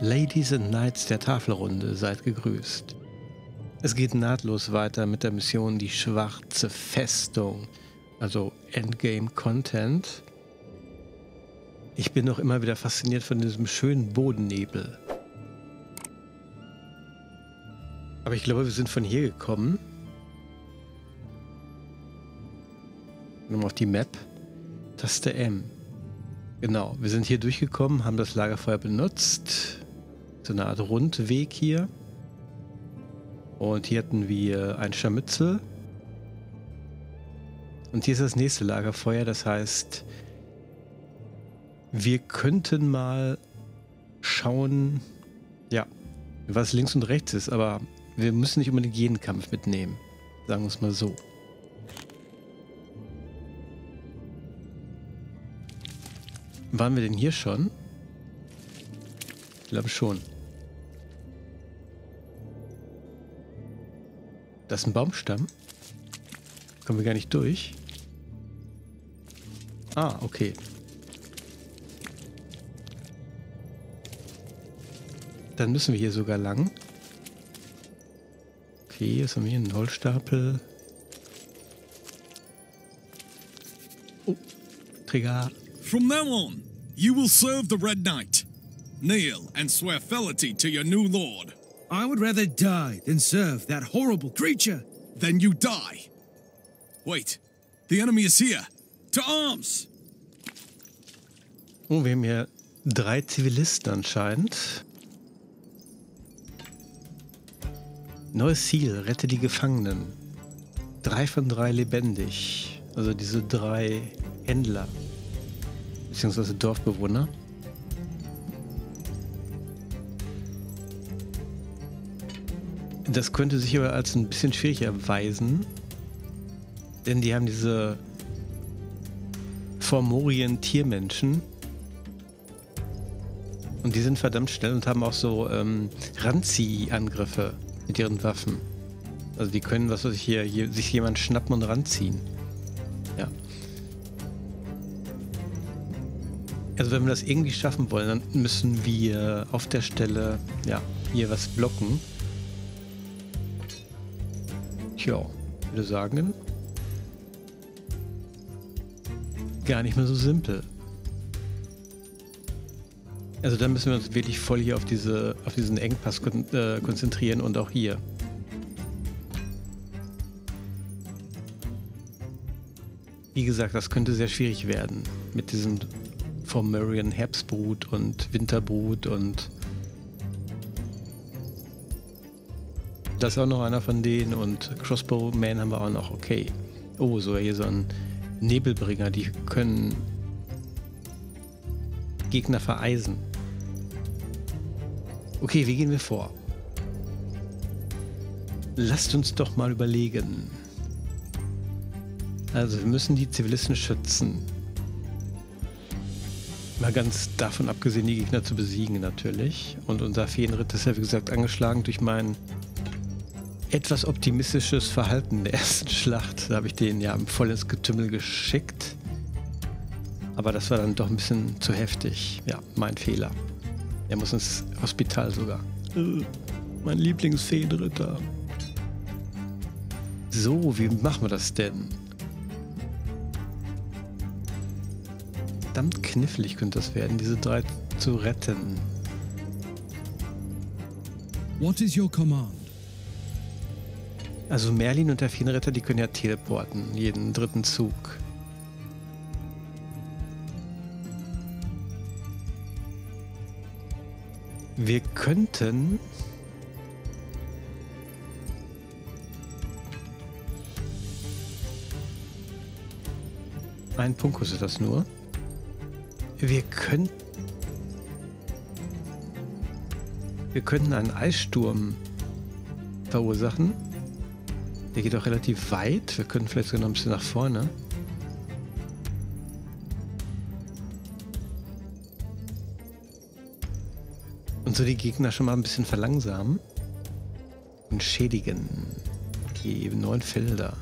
Ladies and Knights der Tafelrunde, seid gegrüßt. Es geht nahtlos weiter mit der Mission Die Schwarze Festung, also Endgame Content. Ich bin noch immer wieder fasziniert von diesem schönen Bodennebel. Aber ich glaube, wir sind von hier gekommen. Nochmal auf die Map. Taste M. Genau, wir sind hier durchgekommen, haben das Lagerfeuer benutzt. So eine Art Rundweg hier. Und hier hatten wir ein Scharmützel. Und hier ist das nächste Lagerfeuer, das heißt, wir könnten mal schauen, ja, was links und rechts ist, aber wir müssen nicht unbedingt jeden Kampf mitnehmen. Sagen wir es mal so. Waren wir denn hier schon? Ich glaube schon. Das ist ein Baumstamm. Kommen wir gar nicht durch. Ah, okay. Dann müssen wir hier sogar lang. Okay, jetzt haben wir hier einen Holzstapel. Oh, Trigger. From now on, you will serve the Red Knight. Kneel and swear fealty to your new lord. I would rather die than serve that horrible creature. Then you die. Wait, the enemy is here. To arms! Oh, wir haben hier drei Zivilisten anscheinend. Neues Ziel, rette die Gefangenen. Drei von drei lebendig. Also diese drei Händler. Beziehungsweise Dorfbewohner. Das könnte sich aber als ein bisschen schwierig erweisen. Denn die haben diese Formorien Tiermenschen. Und die sind verdammt schnell und haben auch so ähm, Ranzieh-Angriffe mit ihren Waffen. Also die können, was weiß ich hier, hier sich jemand schnappen und ranziehen. Ja. Also wenn wir das irgendwie schaffen wollen, dann müssen wir auf der Stelle, ja, hier was blocken. Tja, würde sagen, gar nicht mehr so simpel. Also da müssen wir uns wirklich voll hier auf, diese, auf diesen Engpass kon äh, konzentrieren und auch hier. Wie gesagt, das könnte sehr schwierig werden mit diesem Formarian Herbstbrut und Winterbrut und das ist auch noch einer von denen und Crossbowman haben wir auch noch, okay. Oh, so hier so ein Nebelbringer, die können Gegner vereisen. Okay, wie gehen wir vor? Lasst uns doch mal überlegen. Also, wir müssen die Zivilisten schützen. Mal ganz davon abgesehen, die Gegner zu besiegen natürlich. Und unser Feenritt ist ja wie gesagt angeschlagen durch mein etwas optimistisches Verhalten der ersten Schlacht. Da habe ich den ja voll ins Getümmel geschickt. Aber das war dann doch ein bisschen zu heftig. Ja, mein Fehler. Er muss ins Hospital sogar. Äh, mein Lieblingsfeenritter. So, wie machen wir das denn? Verdammt knifflig könnte das werden, diese drei zu retten. What is your command? Also Merlin und der Feenritter, die können ja teleporten, jeden dritten Zug. Wir könnten... Ein Punkt kostet das nur. Wir könnten... Wir könnten einen Eissturm verursachen. Der geht auch relativ weit. Wir können vielleicht sogar noch ein bisschen nach vorne. Und so die Gegner schon mal ein bisschen verlangsamen und schädigen. Okay, neun Felder.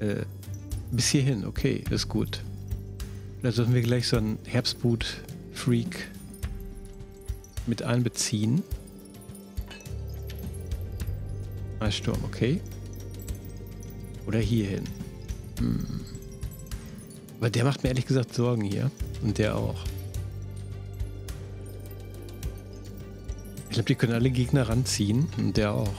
Äh, bis hierhin, okay, ist gut. Da sollten wir gleich so einen Herbstboot-Freak mit einbeziehen. Eissturm, okay. Oder hier hin. Hm. Aber der macht mir ehrlich gesagt Sorgen hier. Und der auch. Ich glaube, die können alle Gegner ranziehen. Und der auch.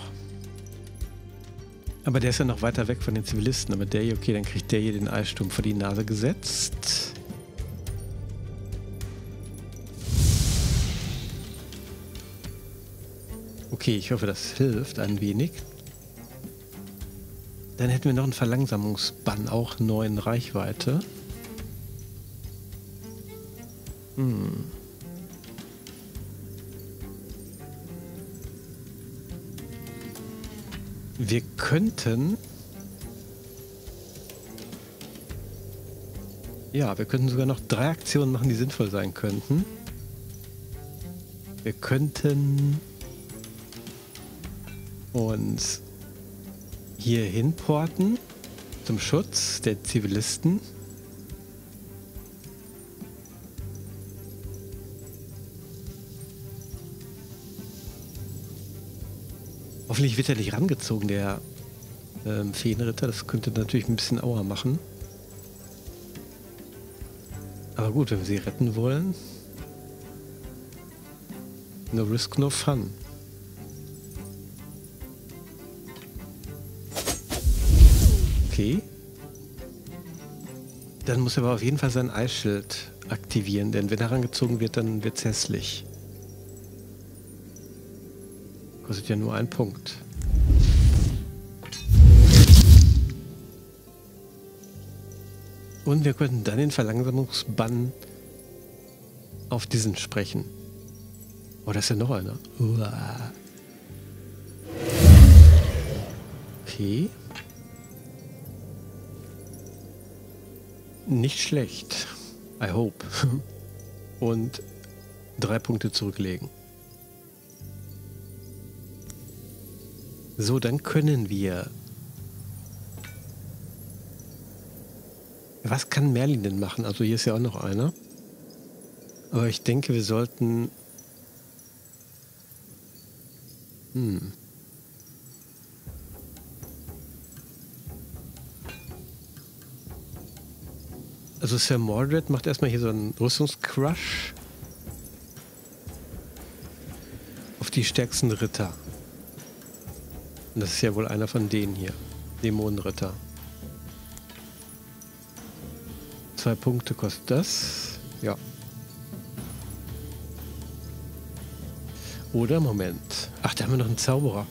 Aber der ist ja noch weiter weg von den Zivilisten. Aber der hier, okay, dann kriegt der hier den Eissturm vor die Nase gesetzt. Okay, ich hoffe, das hilft ein wenig. Dann hätten wir noch einen Verlangsamungsbann, auch neuen Reichweite. Hm. Wir könnten... Ja, wir könnten sogar noch drei Aktionen machen, die sinnvoll sein könnten. Wir könnten uns hier hinporten zum Schutz der Zivilisten. Hoffentlich wird er nicht rangezogen, der ähm, Feenritter. Das könnte natürlich ein bisschen Auer machen. Aber gut, wenn wir sie retten wollen. No risk, no fun. Okay. Dann muss er aber auf jeden Fall sein Eisschild aktivieren, denn wenn er rangezogen wird, dann wird es hässlich. Kostet ja nur einen Punkt. Und wir könnten dann den Verlangsamungsbann auf diesen sprechen. Oh, da ist ja noch einer. Uah. Okay. Nicht schlecht. I hope. Und drei Punkte zurücklegen. So, dann können wir. Was kann Merlin denn machen? Also hier ist ja auch noch einer. Aber ich denke, wir sollten... Hm. Also Sir Mordred macht erstmal hier so einen Rüstungscrush auf die stärksten Ritter. Und das ist ja wohl einer von denen hier. Dämonenritter. Zwei Punkte kostet das. Ja. Oder, Moment. Ach, da haben wir noch einen Zauberer.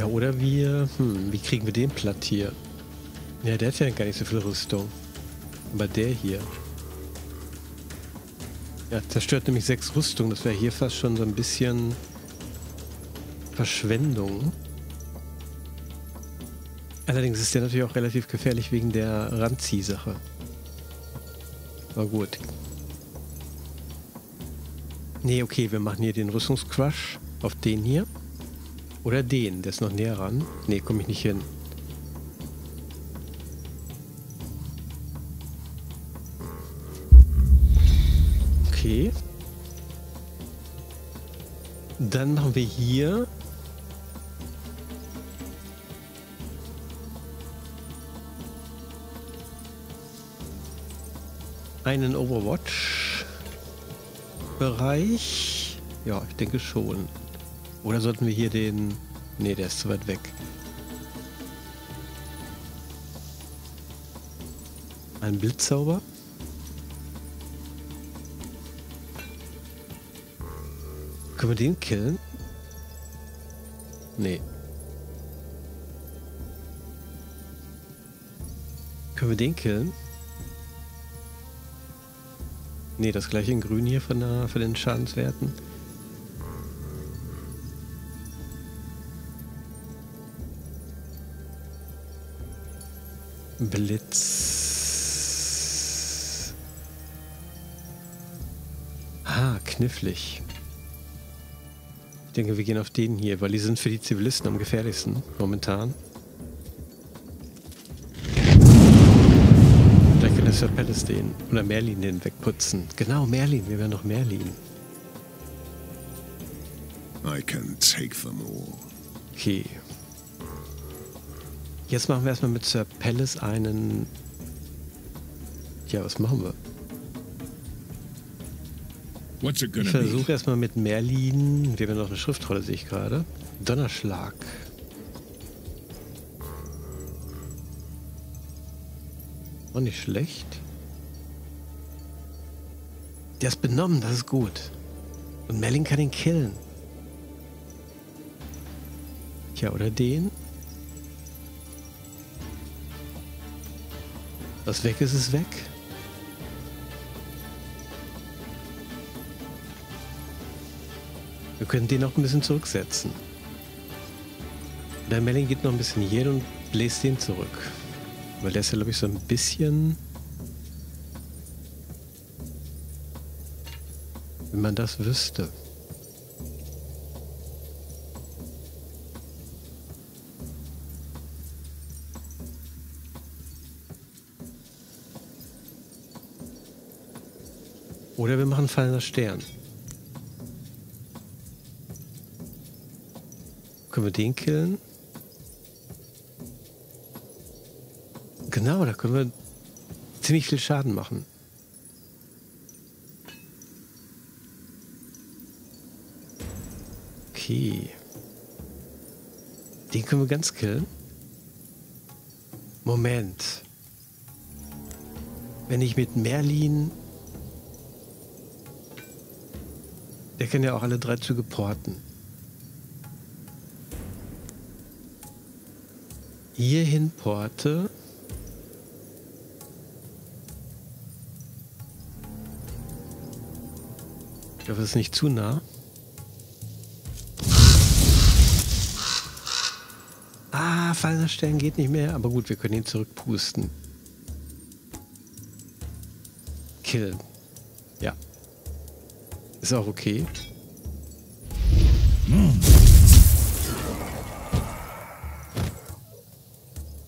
Ja, oder wir... Hm, wie kriegen wir den platt hier? Ja, der hat ja gar nicht so viel Rüstung. Aber der hier... Ja, zerstört nämlich sechs Rüstungen. Das wäre hier fast schon so ein bisschen Verschwendung. Allerdings ist der natürlich auch relativ gefährlich wegen der Randziehsache. Aber gut. Nee, okay, wir machen hier den Rüstungscrush auf den hier. Oder den, der ist noch näher ran. Nee, komme ich nicht hin. Okay. Dann machen wir hier einen Overwatch-Bereich. Ja, ich denke schon. Oder sollten wir hier den... Ne, der ist zu weit weg. Ein Bildzauber. Können wir den killen? Nee. Können wir den killen? Nee, das gleiche in grün hier von, der, von den Schadenswerten. Blitz. Ah, knifflig. Ich denke, wir gehen auf den hier, weil die sind für die Zivilisten am gefährlichsten momentan. Vielleicht kann der Sir Palace den oder Merlin den wegputzen. Genau, Merlin, wir werden noch Merlin. I can take them all. Okay. Jetzt machen wir erstmal mit Sir Palace einen. Ja, was machen wir? Ich versuche erstmal mit Merlin. Wir haben noch eine Schriftrolle, sehe ich gerade. Donnerschlag. Auch nicht schlecht. Der ist benommen, das ist gut. Und Merlin kann ihn killen. Tja, oder den? Was weg ist, ist weg. Wir können den noch ein bisschen zurücksetzen. Der Melling geht noch ein bisschen hier und bläst den zurück. Weil der ist ja, glaube ich, so ein bisschen. Wenn man das wüsste. Oder wir machen fallender Stern. Können wir den killen? Genau, da können wir ziemlich viel Schaden machen. Okay. Den können wir ganz killen. Moment. Wenn ich mit Merlin... Der kann ja auch alle drei Züge porten. hierhin porte. Ich hoffe, es ist nicht zu nah. Ah, fallender Stern geht nicht mehr, aber gut, wir können ihn zurückpusten. Killen. Ja. Ist auch okay.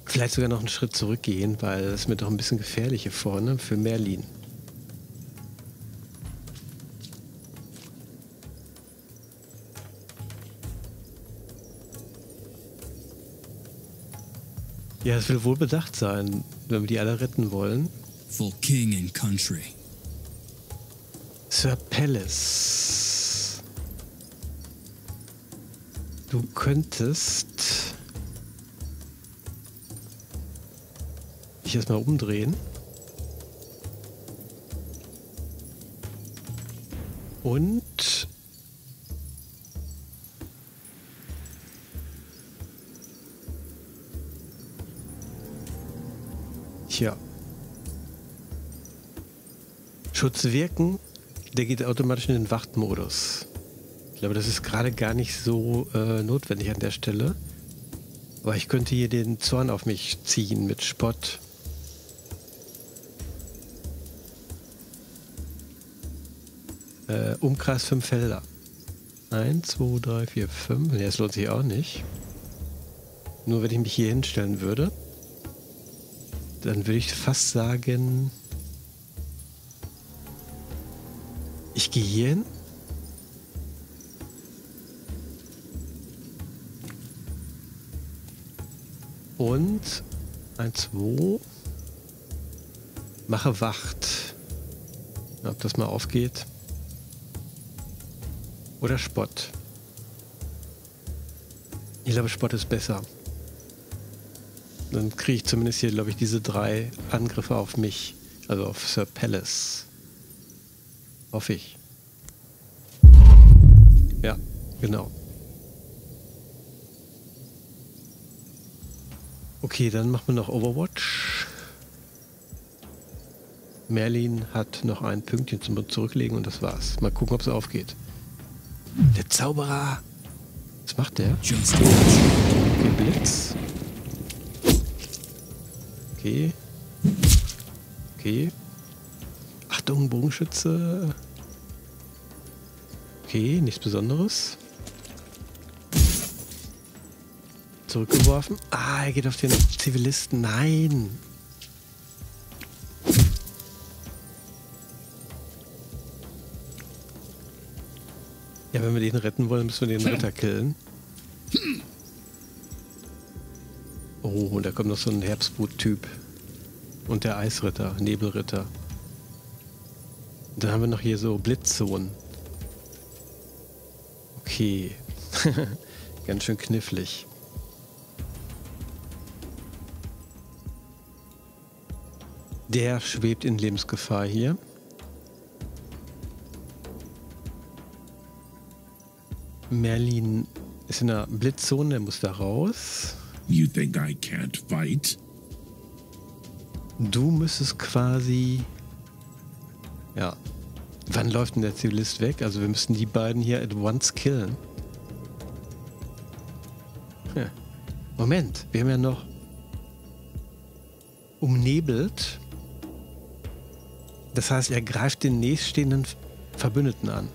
Vielleicht sogar noch einen Schritt zurückgehen, weil es mir doch ein bisschen gefährlich hier vorne für Merlin. Ja, es will wohl bedacht sein, wenn wir die alle retten wollen. For king and country. Sir Palace. Du könntest dich erstmal umdrehen. Und Tja. Schutz wirken, der geht automatisch in den Wachtmodus. Ich glaube, das ist gerade gar nicht so äh, notwendig an der Stelle. Aber ich könnte hier den Zorn auf mich ziehen mit Spott. Äh, Umkreis 5 Felder. 1, 2, 3, 4, 5. Nee, das lohnt sich auch nicht. Nur wenn ich mich hier hinstellen würde, dann würde ich fast sagen, ich gehe hier hin. Und 1, 2. Mache Wacht. Ob das mal aufgeht. Oder Spott. Ich glaube, Spott ist besser. Dann kriege ich zumindest hier, glaube ich, diese drei Angriffe auf mich. Also auf Sir Palace. Hoffe ich. Ja, genau. Okay, dann machen wir noch Overwatch. Merlin hat noch ein Pünktchen zum Zurücklegen und das war's. Mal gucken, ob es aufgeht. Der Zauberer. Was macht der? Okay, Blitz. Okay. Okay. Achtung, Bogenschütze. Okay, nichts Besonderes. Zurückgeworfen. Ah, er geht auf den Zivilisten. Nein. Ja, wenn wir den retten wollen, müssen wir den Ritter killen. Oh, und da kommt noch so ein Herbstbrut-Typ. Und der Eisritter, Nebelritter. Dann haben wir noch hier so Blitzzonen. Okay. Ganz schön knifflig. Der schwebt in Lebensgefahr hier. Merlin ist in der Blitzzone, er muss da raus. You think I can't fight? Du müsstest quasi. Ja. Wann läuft denn der Zivilist weg? Also wir müssten die beiden hier at once killen. Ja. Moment, wir haben ja noch umnebelt. Das heißt, er greift den nächststehenden Verbündeten an.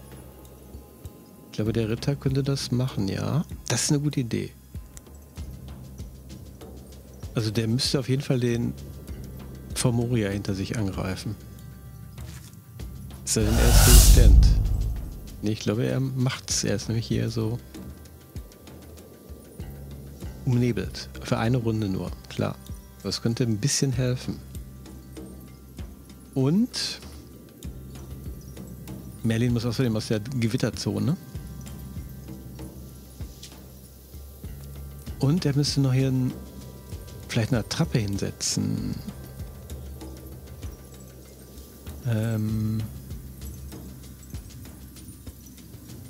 Ich glaube, der Ritter könnte das machen, ja. Das ist eine gute Idee. Also der müsste auf jeden Fall den Formoria hinter sich angreifen. Er denn erst resistent? Nee, ich glaube, er macht's. Er ist nämlich hier so umnebelt. Für eine Runde nur, klar. Das könnte ein bisschen helfen. Und Merlin muss außerdem aus der Gewitterzone. Und er müsste noch hier ein vielleicht eine Attrappe hinsetzen. Ähm.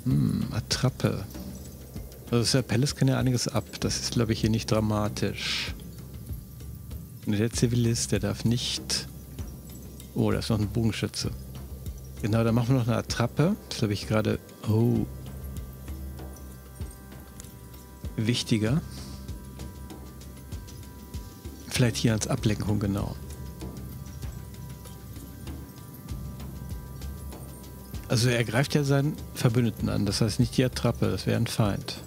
Hm, Attrappe. Also der Palace kann ja einiges ab. Das ist, glaube ich, hier nicht dramatisch. Und der Zivilist, der darf nicht... Oh, da ist noch ein Bogenschütze. Genau, da machen wir noch eine Attrappe. Das glaube ich gerade... Oh. Wichtiger. Vielleicht hier als Ablenkung, genau. Also er greift ja seinen Verbündeten an, das heißt nicht die Attrappe, das wäre ein Feind.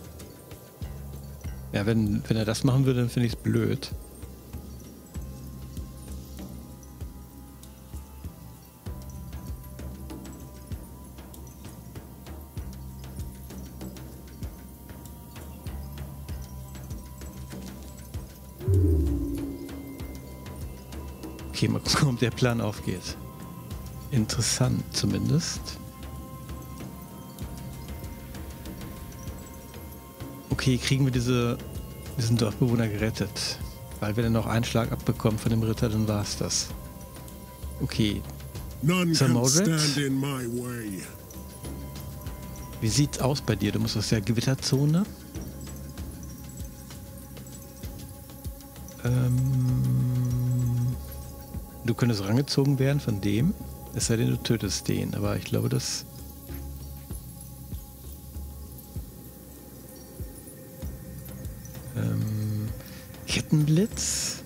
Ja, wenn, wenn er das machen würde, dann finde ich es blöd. Okay, mal gucken, ob der Plan aufgeht. Interessant zumindest. Okay, kriegen wir diese, diesen Dorfbewohner gerettet. Weil wir dann noch einen Schlag abbekommen von dem Ritter, dann war es das. Okay. None Sir can Mordred? stand in my way. Wie sieht's aus bei dir? Du musst aus der Gewitterzone. Ähm, du könntest rangezogen werden von dem. Es sei denn, du tötest den. Aber ich glaube, das. Kettenblitz.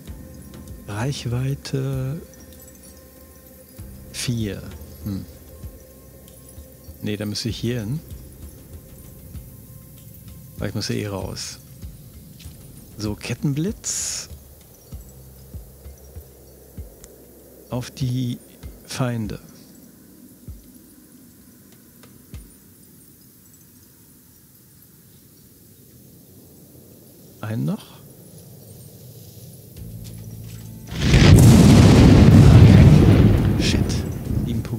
Reichweite 4. Hm. Nee, da müsste ich hier hin. Weil ich muss ja eh raus. So, Kettenblitz. Auf die Feinde. Einen noch.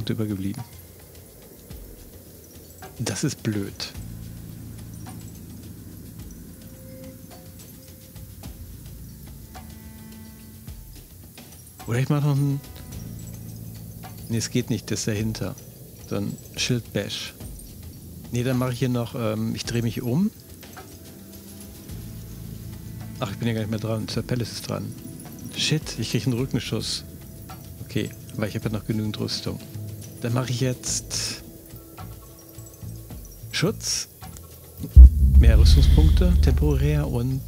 Punkte übergeblieben. Das ist blöd. Oder ich mache noch einen. Nee, es geht nicht, das ist dahinter. Dann Schildbash. Nee, dann mache ich hier noch. Ähm, ich drehe mich um. Ach, ich bin ja gar nicht mehr dran. Sir Palace ist dran. Shit, ich kriege einen Rückenschuss. Okay, aber ich habe ja noch genügend Rüstung. Dann mache ich jetzt Schutz, mehr Rüstungspunkte temporär und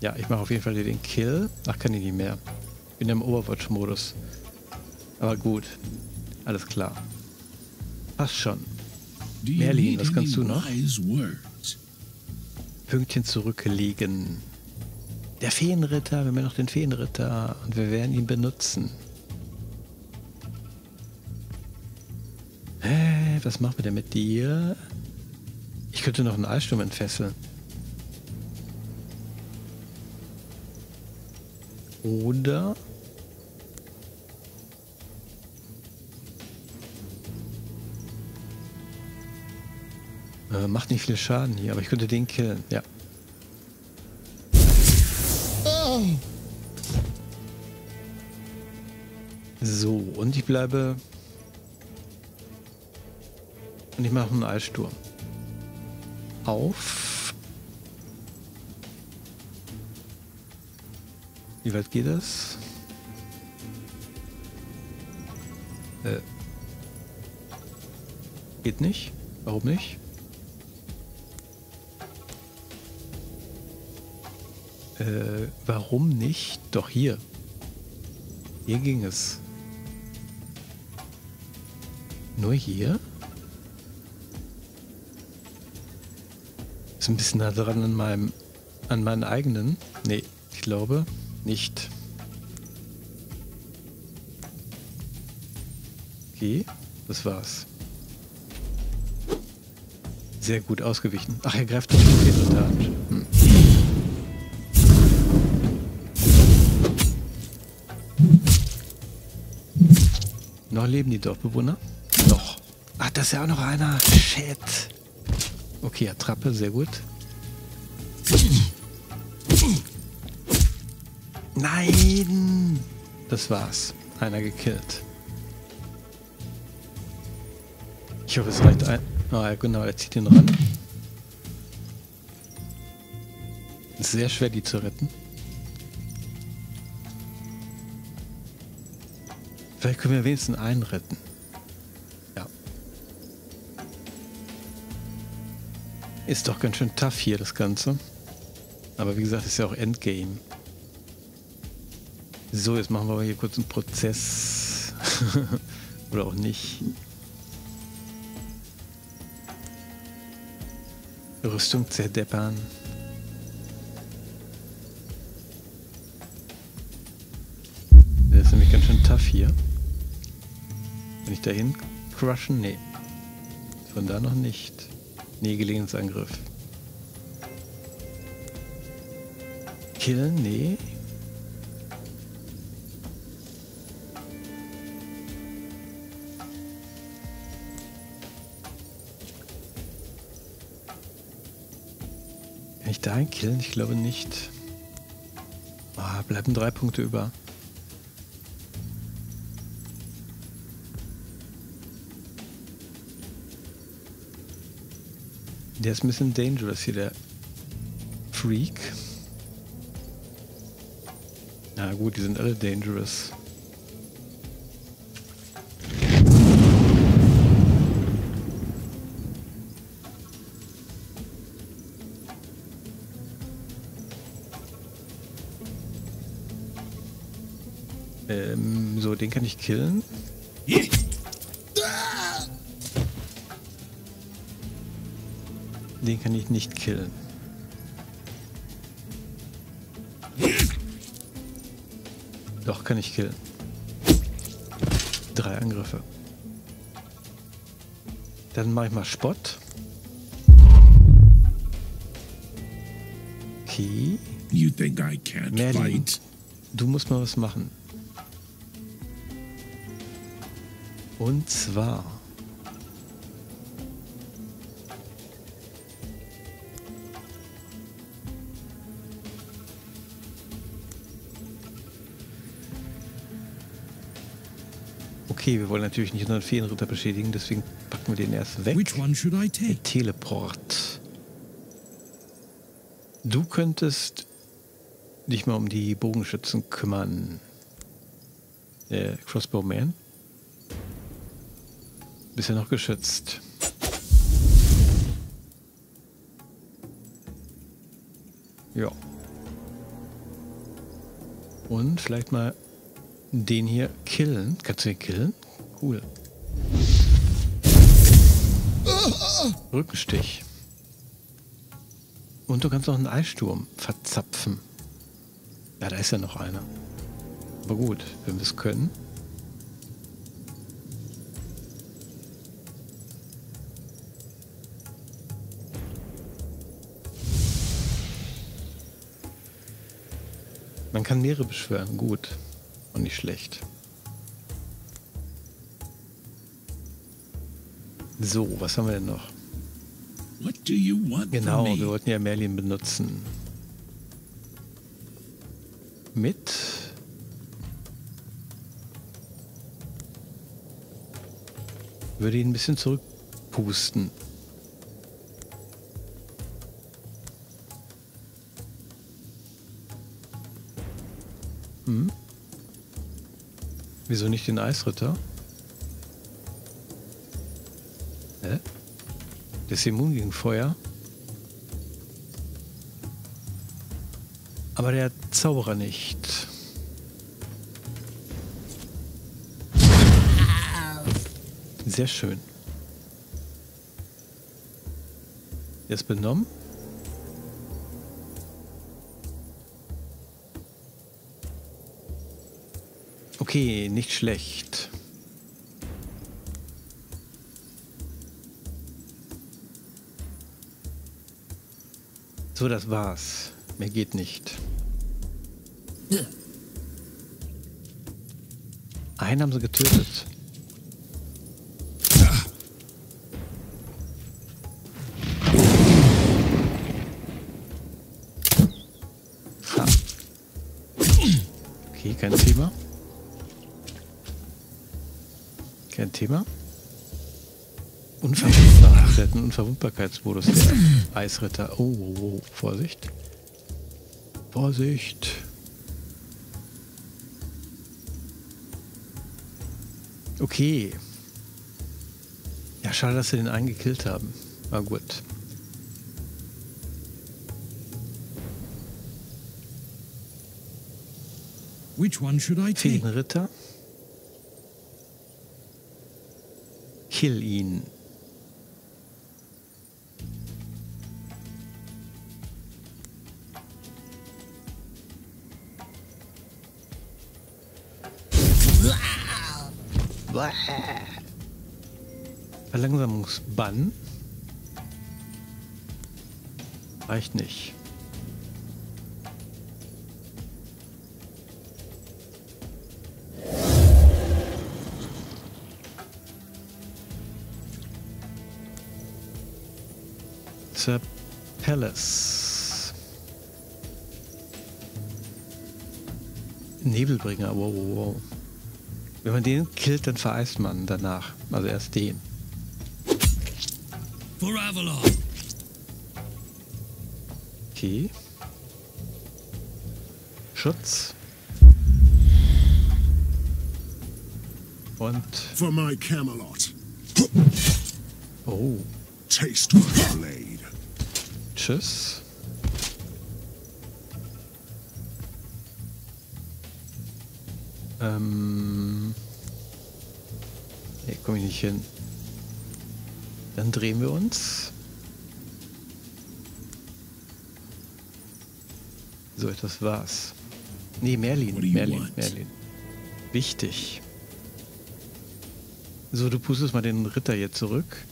ja, ich mache auf jeden Fall hier den Kill. Ach, kann ich nicht mehr. Bin im Overwatch-Modus. Aber gut, alles klar. Passt schon. Merlin, was kannst du noch? Pünktchen zurücklegen. Der Feenritter, wir haben ja noch den Feenritter und wir werden ihn benutzen. Was machen wir denn mit dir? Ich könnte noch einen Eissturm entfesseln. Oder Äh, macht nicht viel Schaden hier, aber ich könnte den killen, ja. So, und ich bleibe. Und ich mache einen Eissturm. Auf. Wie weit geht das? Äh. Geht nicht? Warum nicht? Äh, warum nicht? Doch hier. Hier ging es. Nur hier? Ein bisschen nah dran an meinem, an meinen eigenen. Nee, ich glaube nicht. Okay, das war's. Sehr gut ausgewichen. Ach, er greift doch den Fehler an. Hm. Noch leben die Dorfbewohner? Noch. Ach, das ist ja auch noch einer. Shit. Okay, Attrappe, sehr gut. Nein! Das war's. Einer gekillt. Ich hoffe, es reicht ein. Ah, ja, genau, er zieht ihn ran. Sehr schwer, die zu retten. Vielleicht können wir wenigstens einen retten. Ist doch ganz schön tough hier, das Ganze. Aber wie gesagt, ist ja auch Endgame. So, jetzt machen wir aber hier kurz einen Prozess. Oder auch nicht. Rüstung zerdeppern. Der ist nämlich ganz schön tough hier. Kann ich dahin crushen? Nee. Von da noch nicht. Nee, Gelegenheitsangriff. Killen? Nee. Kann ich da einen killen? Ich glaube nicht. Ah, bleiben drei Punkte über. Der ist ein bisschen dangerous hier, der Freak. Na gut, die sind alle dangerous. Ähm, so, den kann ich killen. Den kann ich nicht killen. Doch, kann ich killen. Drei Angriffe. Dann mache ich mal Spott. Okay. You think I can't Merlin, fight? du musst mal was machen. Und zwar. Okay, wir wollen natürlich nicht unseren Feenritter beschädigen, deswegen packen wir den erst weg. Which one should I take? Mit Teleport. Du könntest dich mal um die Bogenschützen kümmern. Der Crossbowman. Bist ja noch geschützt. Ja. Und vielleicht mal den hier killen. Kannst du den killen? Cool. Rückenstich. Und du kannst noch einen Eissturm verzapfen. Ja, da ist ja noch einer. Aber gut, wenn wir es können. Man kann mehrere beschwören, gut. Und nicht schlecht. So, was haben wir denn noch? What do you want Genau, wir wollten ja Merlin benutzen. Mit. Würde ihn ein bisschen zurückpusten. Wieso nicht den Eisritter? Hä? Der ist immun gegen Feuer. Aber der Zauberer nicht. Sehr schön. Der ist benommen. Okay, nicht schlecht. So, das war's. Mehr geht nicht. Einen haben sie getötet. Thema. Unverwundbar. Der hat einen Unverwundbarkeitsmodus, der Eisritter. Oh, oh, oh, Vorsicht. Vorsicht. Okay. Ja, schade, dass sie den einen gekillt haben. Aber gut. Which one should I take? Feenritter. Kill ihn. Verlangsamungsbann. Reicht nicht. Palace. Nebelbringer, wow, wow, wow. Wenn man den killt, dann vereist man danach. Also erst den. For Avalon. Okay. Schutz. Und. For my Camelot, Oh. taste my blade. Tschüss. Ähm. Nee, komme ich nicht hin. Dann drehen wir uns. So, das war's. Nee, Merlin. Merlin, want? Merlin. Wichtig. So, du pustest mal den Ritter jetzt zurück.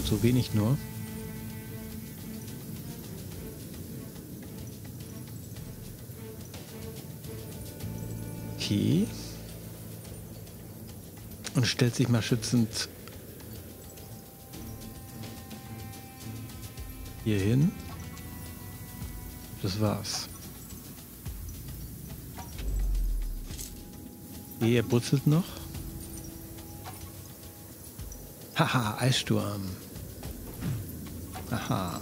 Oh, und so wenig nur. Okay. Und stellt sich mal schützend hier hin. Das war's. Okay, er brutzelt noch. Haha, Eissturm. Aha.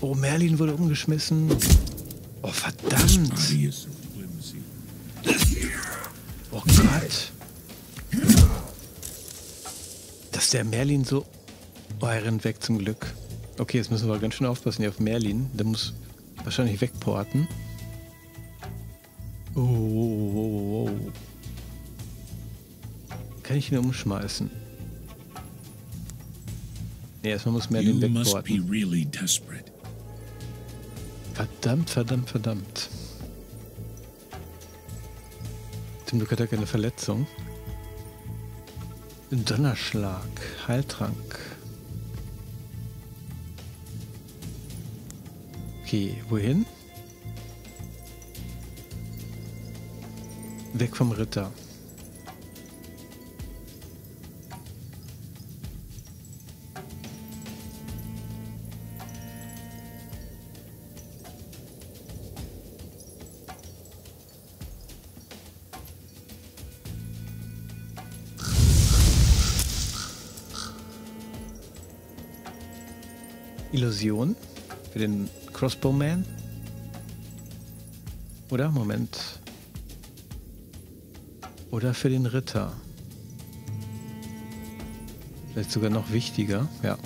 Oh, Merlin wurde umgeschmissen. Oh, verdammt. Oh Gott. Dass der Merlin so... Oh, er rennt weg zum Glück. Okay, jetzt müssen wir ganz schön aufpassen hier auf Merlin. Der muss wahrscheinlich wegporten. Oh, Ihn umschmeißen? Nee, erstmal muss mehr den wegboarden. really. Verdammt, verdammt, verdammt. Zum Glück hat er keine Verletzung. Donnerschlag, Heiltrank. Okay, wohin? Weg vom Ritter. Illusion für den Crossbowman. Oder? Moment. Oder für den Ritter. Vielleicht sogar noch wichtiger. Ja.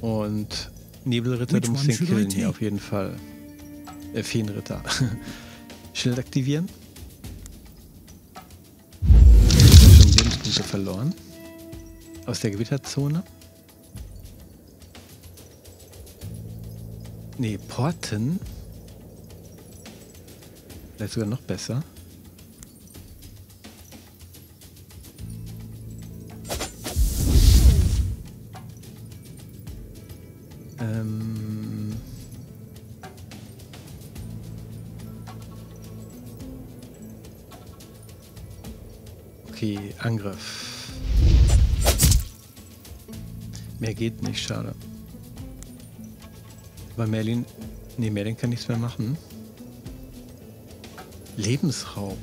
Und Nebelritter, du Which musst one den killen hier auf jeden Fall. Äh, Feenritter. Schild aktivieren. Lebenspunkte verloren. Aus der Gewitterzone. Nee, Porten. Vielleicht sogar noch besser. Okay, Angriff. Mehr geht nicht, schade. Bei Merlin. Nee, Merlin kann nichts mehr machen. Lebensraub.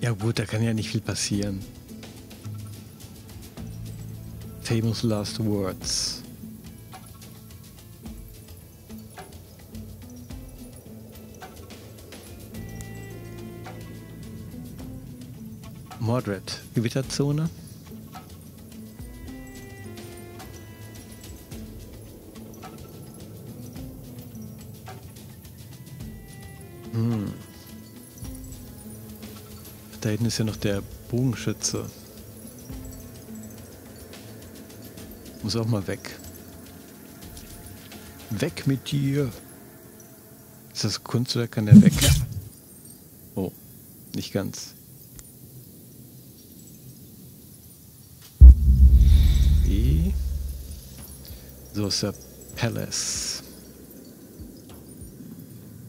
Ja gut, da kann ja nicht viel passieren. Famous Last Words. Mordred, Gewitterzone. Hm. Da hinten ist ja noch der Bogenschütze. Muss auch mal weg. Weg mit dir. Ist das Kunst oder kann der weg? Oh, nicht ganz. Der Palace.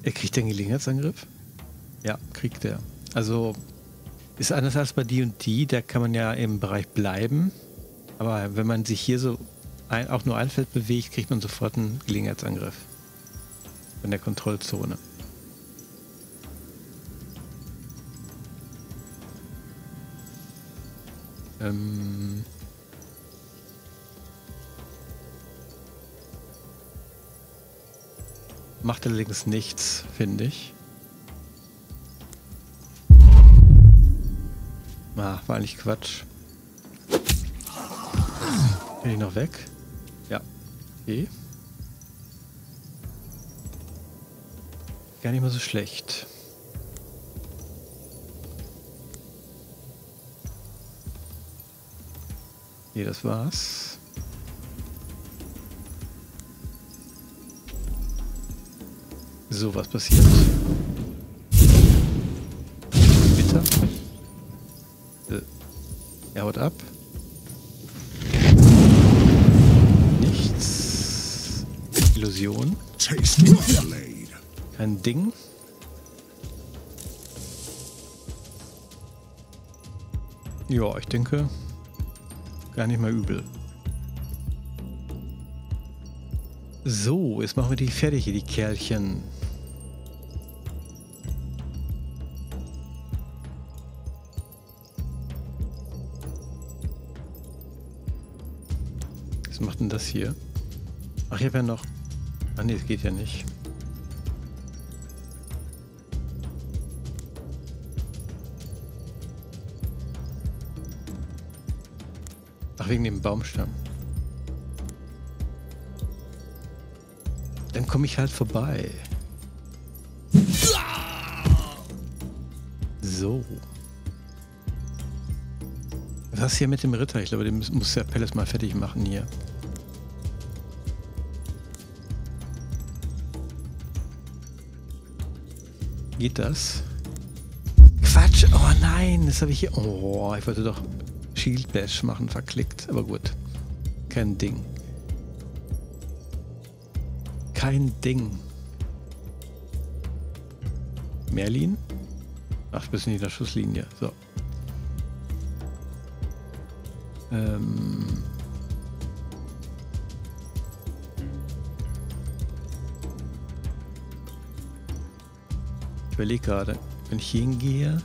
Er kriegt den Gelegenheitsangriff? Ja, kriegt er. Also ist anders als bei D&D, da kann man ja im Bereich bleiben. Aber wenn man sich hier so ein, auch nur ein Feld bewegt, kriegt man sofort einen Gelegenheitsangriff. Von der Kontrollzone. Ähm Macht allerdings nichts, finde ich. Ah, war eigentlich Quatsch. Bin ich noch weg? Ja. Okay. Gar nicht mal so schlecht. Okay, das war's. So, was passiert? Bitte? Äh, er haut ab. Nichts. Illusion. Kein Ding. Ja, ich denke, gar nicht mal übel. So, jetzt machen wir die fertig, hier, die Kerlchen. Macht denn das hier? Ach, habe ja noch... Ah ne, es geht ja nicht. Ach, wegen dem Baumstamm. Dann komme ich halt vorbei. So. Was hier mit dem Ritter? Ich glaube, den muss- muss der Palace mal fertig machen hier. Geht das? Quatsch! Oh nein, das habe ich hier. Oh, ich wollte doch Shield Bash machen, verklickt. Aber gut. Kein Ding. Kein Ding. Merlin? Ach, bis in der Schusslinie. So. Ähm. Überlege gerade, wenn ich hingehe.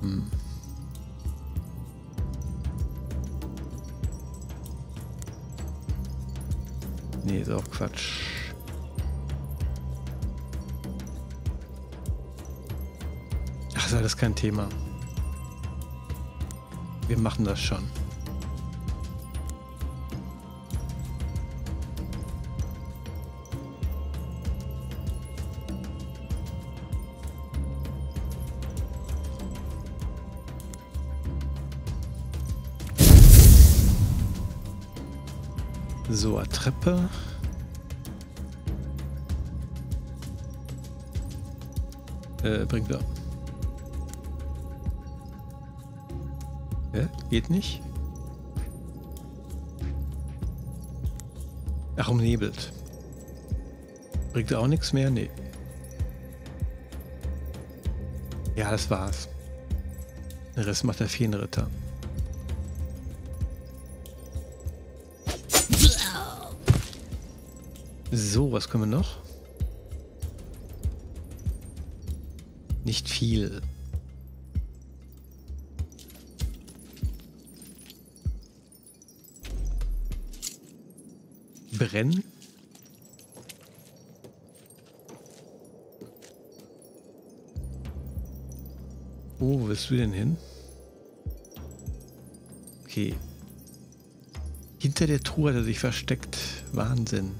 Hm. Nee, ist auch Quatsch. Ach, ist alles kein Thema. Wir machen das schon. So, Treppe. Äh, bringt er. Geht nicht? Ach, umnebelt. Bringt auch nichts mehr? Nee. Ja, das war's. Den Rest macht der Feenritter. So, was können wir noch? Nicht viel. Brennen? Oh, wo willst du denn hin? Okay. Hinter der Truhe hat er sich versteckt. Wahnsinn.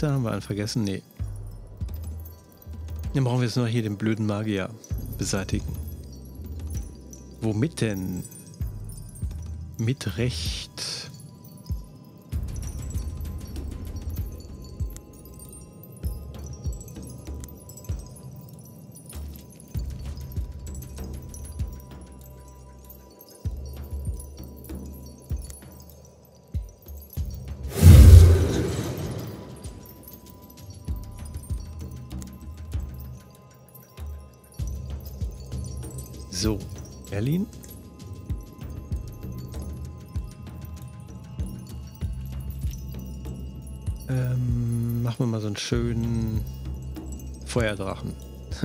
Feenritter haben wir einen vergessen? Nee. Dann brauchen wir jetzt noch hier den blöden Magier beseitigen. Womit denn? Mit Recht. So, Berlin. Ähm, machen wir mal so einen schönen Feuerdrachen.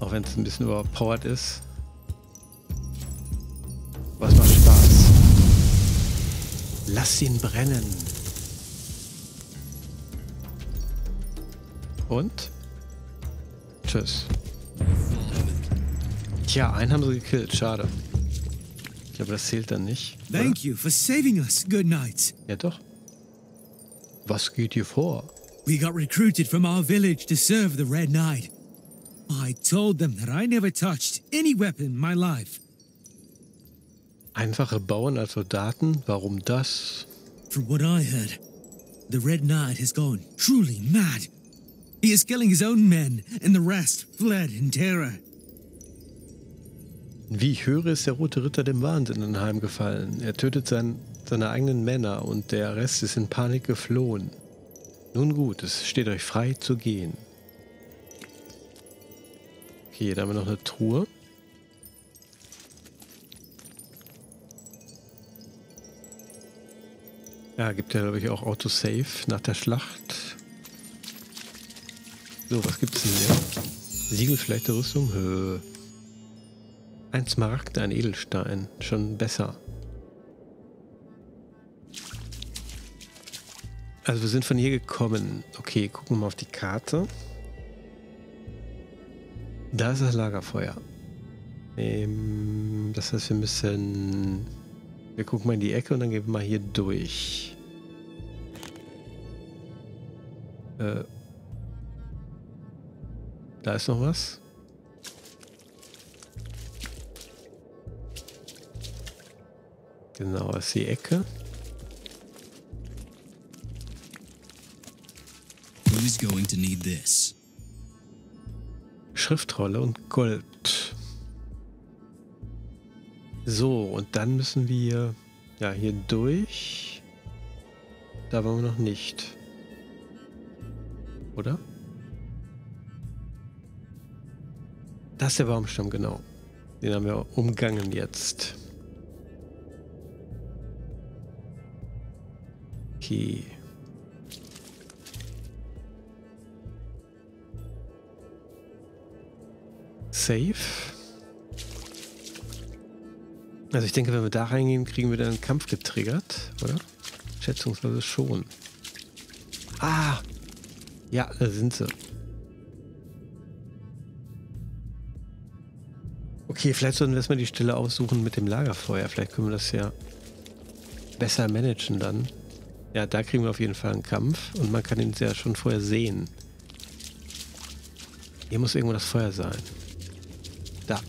Auch wenn es ein bisschen überpowered ist. Was macht Spaß? Lass ihn brennen. Und? Tschüss. Tja, einen haben sie gekillt. Schade. Ich glaube, das zählt dann nicht. oder? Thank you for saving us, good knights. Ja, doch. Was geht hier vor? We got recruited from our village to serve the Red Knight. I told them that I never touched any weapon in my life. Einfache Bauern als Soldaten? Warum das? From what I heard, the Red Knight has gone truly mad. He is killing his own men, and the rest fled in terror. Wie ich höre, ist der Rote Ritter dem Wahnsinn anheimgefallen. Er tötet sein, seine eigenen Männer und der Rest ist in Panik geflohen. Nun gut, es steht euch frei zu gehen. Okay, da haben wir noch eine Truhe. Ja, gibt ja, glaube ich, auch Autosave nach der Schlacht. So, was gibt's denn hier? Siegelflechte Rüstung? Höh. Ein Smaragd, ein Edelstein. Schon besser. Also wir sind von hier gekommen. Okay, gucken wir mal auf die Karte. Da ist das Lagerfeuer. Ähm, das heißt, wir müssen... Wir gucken mal in die Ecke und dann gehen wir mal hier durch. Äh, da ist noch was. Genau, das ist die Ecke. Who's going to need this? Schriftrolle und Gold. So, und dann müssen wir ja hier durch. Da waren wir noch nicht. Oder? Das ist der Baumstamm, genau. Den haben wir umgangen jetzt. Okay. Safe. Also ich denke, wenn wir da reingehen, kriegen wir dann einen Kampf getriggert, oder? Schätzungsweise schon. Ah! Ja, da sind sie. Okay, vielleicht sollten wir erstmal die Stelle aussuchen mit dem Lagerfeuer. Vielleicht können wir das ja besser managen dann. Ja, da kriegen wir auf jeden Fall einen Kampf und man kann ihn ja schon vorher sehen. Hier muss irgendwo das Feuer sein. Da.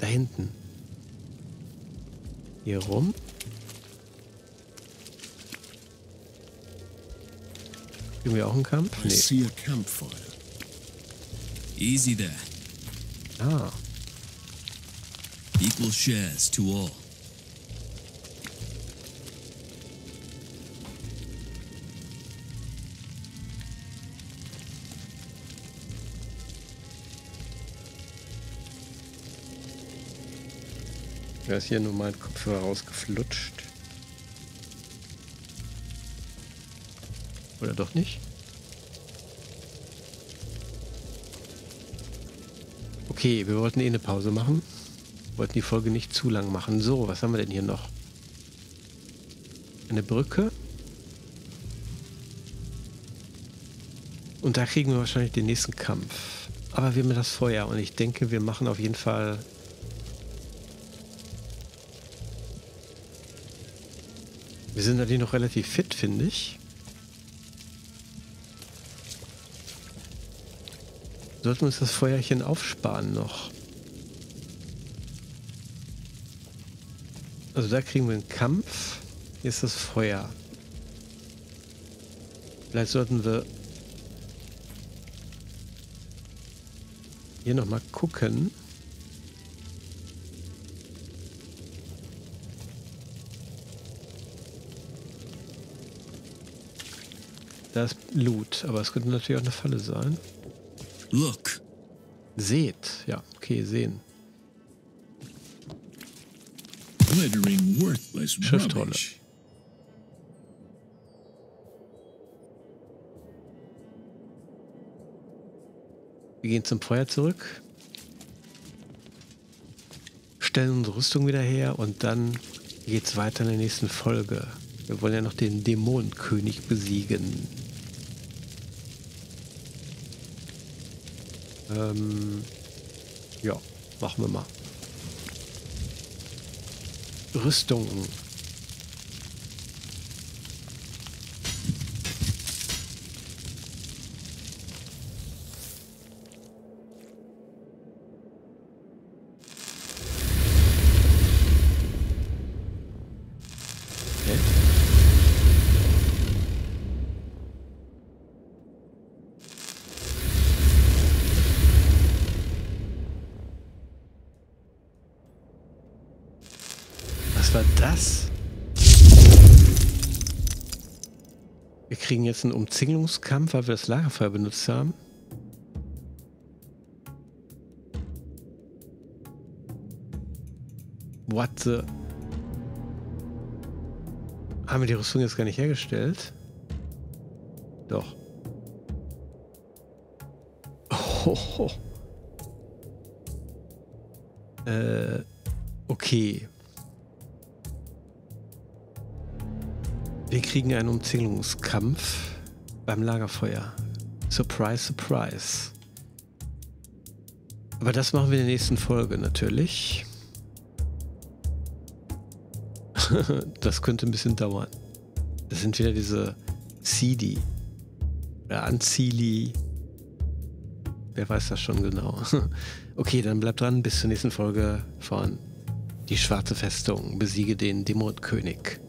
Da hinten. Hier rum. Kriegen wir auch einen Kampf? I Nee. see a campfire. Easy there. Ah. Equal shares to all. Da ist hier nur mein Kopfhörer rausgeflutscht. Oder doch nicht? Okay, wir wollten eh eine Pause machen. Wollten die Folge nicht zu lang machen. So, was haben wir denn hier noch? Eine Brücke. Und da kriegen wir wahrscheinlich den nächsten Kampf. Aber wir haben das Feuer und ich denke, wir machen auf jeden Fall Wir sind natürlich noch relativ fit, finde ich. Sollten wir uns das Feuerchen aufsparen noch. Also da kriegen wir einen Kampf. Hier ist das Feuer. Vielleicht sollten wir hier nochmal gucken. Da ist Loot, aber es könnte natürlich auch eine Falle sein. Look, Seht, ja, okay, sehen. Schriftrolle. Wir gehen zum Feuer zurück. Stellen unsere Rüstung wieder her und dann geht's weiter in der nächsten Folge. Wir wollen ja noch den Dämonenkönig besiegen. Ähm, ja, machen wir mal. Rüstung. Das? Wir kriegen jetzt einen Umzingelungskampf, weil wir das Lagerfeuer benutzt haben. What the... Haben wir die Rüstung jetzt gar nicht hergestellt? Doch. Oh, oh. Äh, okay. Wir kriegen einen Umzingelungskampf beim Lagerfeuer. Surprise, surprise. Aber das machen wir in der nächsten Folge natürlich. das könnte ein bisschen dauern. Das sind wieder diese CD oder Anzili. Wer weiß das schon genau. okay, dann bleibt dran bis zur nächsten Folge von Die Schwarze Festung. Besiege den Dämonenkönig.